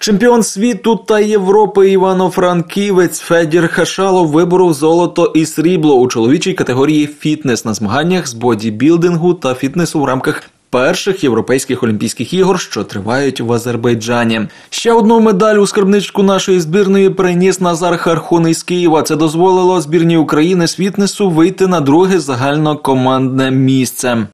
Чемпіон світу та Європи Івано-Франківець Федір Хашалов виборов золото і срібло у чоловічій категорії фітнес на змаганнях з бодібілдингу та фітнесу в рамках перших європейських олімпійських ігор, що тривають в Азербайджані. Ще одну медаль у скарбничку нашої збірної приніс Назар Хархун із Києва. Це дозволило збірній України з фітнесу вийти на друге загальнокомандне місце.